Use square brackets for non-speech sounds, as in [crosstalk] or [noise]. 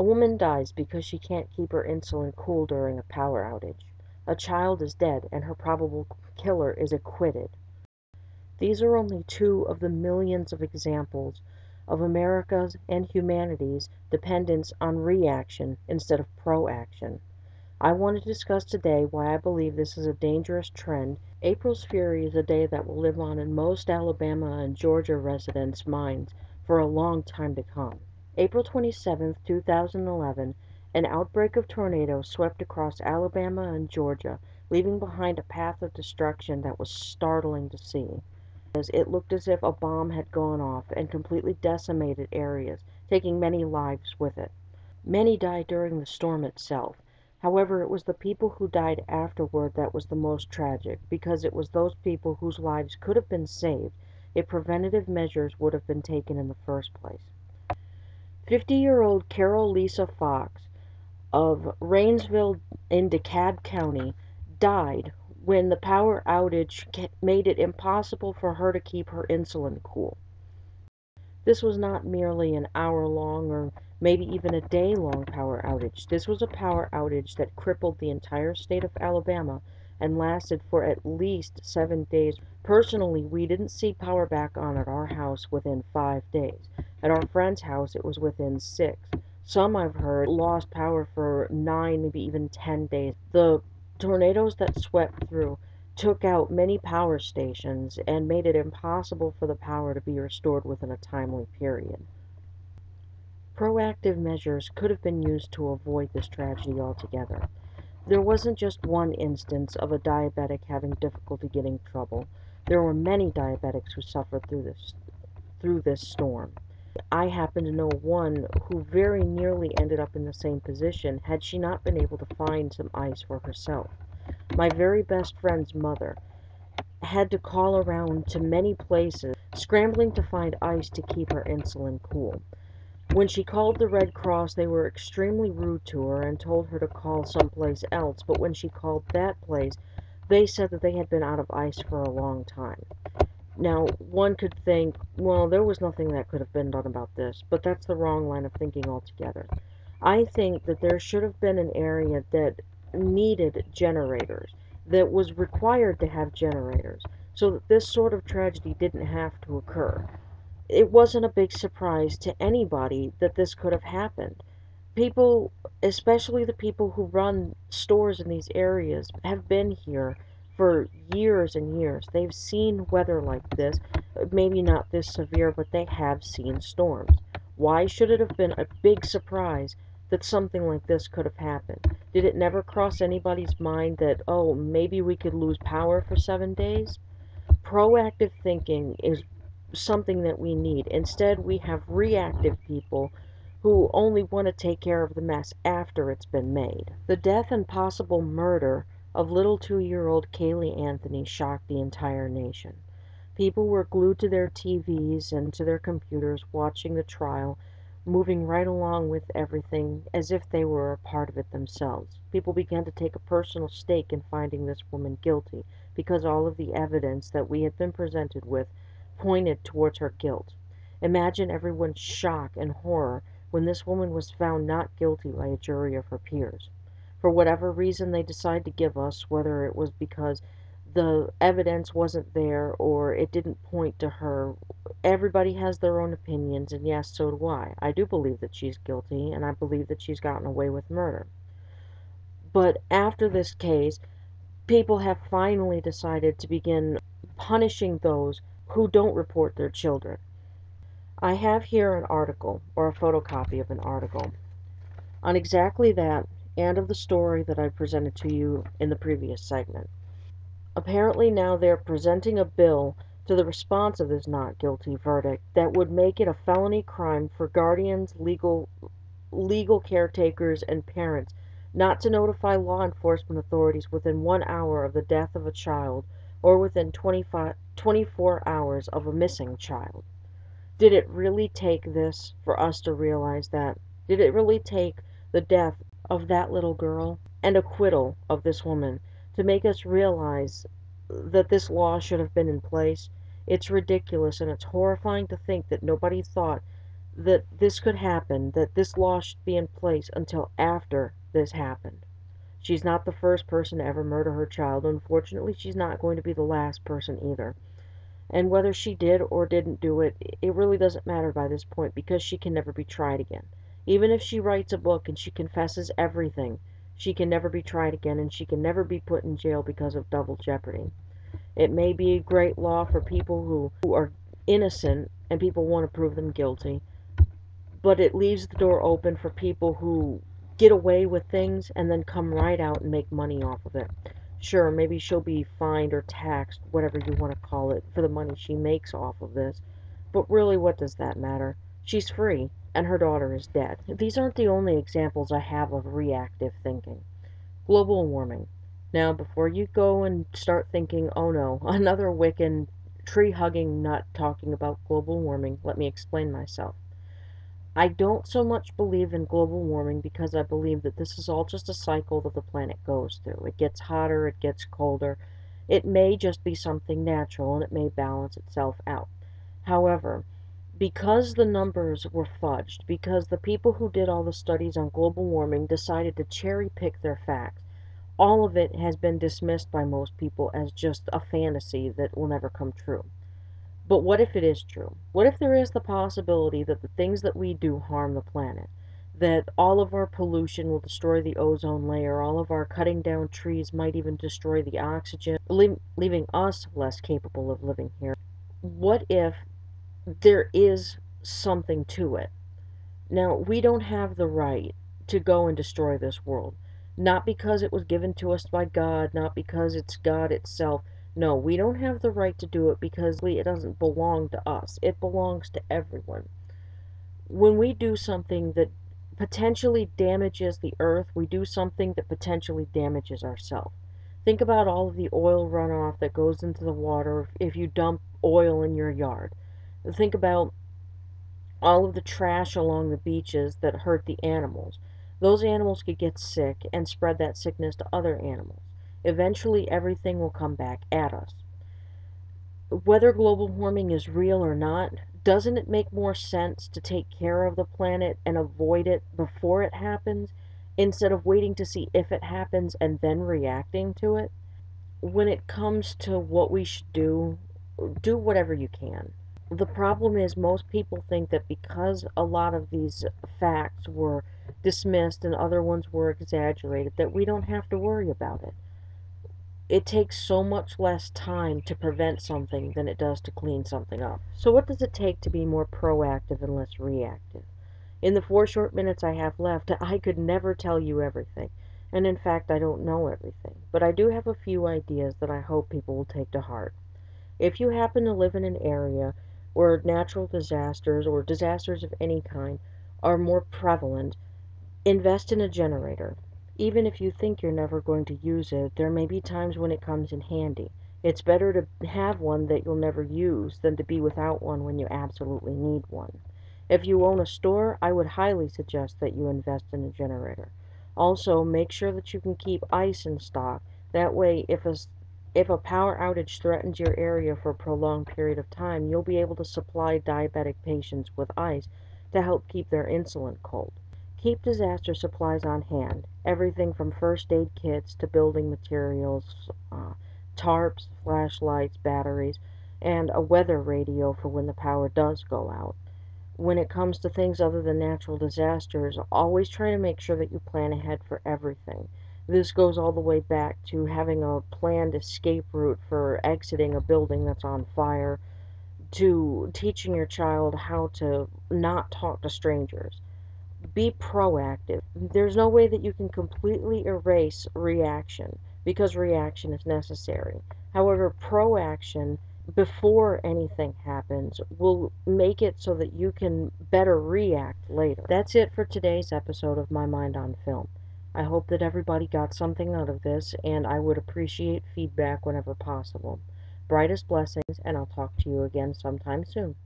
A woman dies because she can't keep her insulin cool during a power outage. A child is dead and her probable killer is acquitted. These are only two of the millions of examples of America's and humanity's dependence on reaction instead of proaction. I want to discuss today why I believe this is a dangerous trend. April's Fury is a day that will live on in most Alabama and Georgia residents' minds for a long time to come. April 27, 2011, an outbreak of tornadoes swept across Alabama and Georgia, leaving behind a path of destruction that was startling to see. It looked as if a bomb had gone off and completely decimated areas, taking many lives with it. Many died during the storm itself. However, it was the people who died afterward that was the most tragic, because it was those people whose lives could have been saved if preventative measures would have been taken in the first place. Fifty-year-old Carol Lisa Fox of Rainsville in DeKalb County died when the power outage made it impossible for her to keep her insulin cool. This was not merely an hour long or maybe even a day long power outage. This was a power outage that crippled the entire state of Alabama and lasted for at least seven days. Personally, we didn't see power back on at our house within five days. At our friend's house, it was within six. Some I've heard lost power for nine, maybe even ten days. The tornadoes that swept through took out many power stations and made it impossible for the power to be restored within a timely period. Proactive measures could have been used to avoid this tragedy altogether. There wasn't just one instance of a diabetic having difficulty getting trouble. There were many diabetics who suffered through this through this storm. I happen to know one who very nearly ended up in the same position had she not been able to find some ice for herself. My very best friend's mother had to call around to many places, scrambling to find ice to keep her insulin cool. When she called the Red Cross, they were extremely rude to her and told her to call someplace else, but when she called that place, they said that they had been out of ice for a long time. Now, one could think, well, there was nothing that could have been done about this, but that's the wrong line of thinking altogether. I think that there should have been an area that needed generators, that was required to have generators, so that this sort of tragedy didn't have to occur it wasn't a big surprise to anybody that this could have happened. People, especially the people who run stores in these areas, have been here for years and years. They've seen weather like this, uh, maybe not this severe, but they have seen storms. Why should it have been a big surprise that something like this could have happened? Did it never cross anybody's mind that, oh, maybe we could lose power for seven days? Proactive thinking is something that we need. Instead, we have reactive people who only want to take care of the mess after it's been made. The death and possible murder of little two year old Caylee Anthony shocked the entire nation. People were glued to their TVs and to their computers watching the trial, moving right along with everything as if they were a part of it themselves. People began to take a personal stake in finding this woman guilty because all of the evidence that we had been presented with pointed towards her guilt. Imagine everyone's shock and horror when this woman was found not guilty by a jury of her peers. For whatever reason they decide to give us, whether it was because the evidence wasn't there or it didn't point to her, everybody has their own opinions, and yes, so do I. I do believe that she's guilty, and I believe that she's gotten away with murder. But after this case, people have finally decided to begin punishing those who don't report their children. I have here an article, or a photocopy of an article, on exactly that and of the story that I presented to you in the previous segment. Apparently now they're presenting a bill to the response of this not guilty verdict that would make it a felony crime for guardians, legal legal caretakers and parents not to notify law enforcement authorities within 1 hour of the death of a child or within 25 24 hours of a missing child. Did it really take this for us to realize that? Did it really take the death of that little girl and acquittal of this woman to make us realize that this law should have been in place? It's ridiculous and it's horrifying to think that nobody thought that this could happen, that this law should be in place until after this happened. She's not the first person to ever murder her child. Unfortunately, she's not going to be the last person either. And whether she did or didn't do it, it really doesn't matter by this point because she can never be tried again. Even if she writes a book and she confesses everything, she can never be tried again and she can never be put in jail because of double jeopardy. It may be a great law for people who, who are innocent and people want to prove them guilty, but it leaves the door open for people who get away with things and then come right out and make money off of it. Sure, maybe she'll be fined or taxed, whatever you want to call it, for the money she makes off of this. But really, what does that matter? She's free, and her daughter is dead. These aren't the only examples I have of reactive thinking. Global warming. Now, before you go and start thinking, oh no, [laughs] another Wiccan tree hugging nut talking about global warming, let me explain myself. I don't so much believe in global warming because I believe that this is all just a cycle that the planet goes through. It gets hotter, it gets colder. It may just be something natural and it may balance itself out. However, because the numbers were fudged, because the people who did all the studies on global warming decided to cherry pick their facts, all of it has been dismissed by most people as just a fantasy that will never come true. But what if it is true? What if there is the possibility that the things that we do harm the planet? That all of our pollution will destroy the ozone layer, all of our cutting down trees might even destroy the oxygen, leaving us less capable of living here. What if there is something to it? Now, we don't have the right to go and destroy this world. Not because it was given to us by God, not because it's God itself, no, we don't have the right to do it because it doesn't belong to us. It belongs to everyone. When we do something that potentially damages the earth, we do something that potentially damages ourselves. Think about all of the oil runoff that goes into the water if you dump oil in your yard. Think about all of the trash along the beaches that hurt the animals. Those animals could get sick and spread that sickness to other animals. Eventually, everything will come back at us. Whether global warming is real or not, doesn't it make more sense to take care of the planet and avoid it before it happens instead of waiting to see if it happens and then reacting to it? When it comes to what we should do, do whatever you can. The problem is, most people think that because a lot of these facts were dismissed and other ones were exaggerated, that we don't have to worry about it it takes so much less time to prevent something than it does to clean something up. So, what does it take to be more proactive and less reactive? In the four short minutes I have left, I could never tell you everything, and in fact, I don't know everything, but I do have a few ideas that I hope people will take to heart. If you happen to live in an area where natural disasters or disasters of any kind are more prevalent, invest in a generator. Even if you think you're never going to use it, there may be times when it comes in handy. It's better to have one that you'll never use than to be without one when you absolutely need one. If you own a store, I would highly suggest that you invest in a generator. Also, make sure that you can keep ice in stock. That way, if a, if a power outage threatens your area for a prolonged period of time, you'll be able to supply diabetic patients with ice to help keep their insulin cold. Keep disaster supplies on hand, everything from first aid kits to building materials, uh, tarps, flashlights, batteries, and a weather radio for when the power does go out. When it comes to things other than natural disasters, always try to make sure that you plan ahead for everything. This goes all the way back to having a planned escape route for exiting a building that's on fire, to teaching your child how to not talk to strangers be proactive. There's no way that you can completely erase reaction because reaction is necessary. However, proaction before anything happens will make it so that you can better react later. That's it for today's episode of My Mind on Film. I hope that everybody got something out of this, and I would appreciate feedback whenever possible. Brightest blessings, and I'll talk to you again sometime soon.